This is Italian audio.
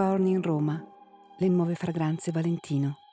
Born in Roma, le nuove fragranze Valentino.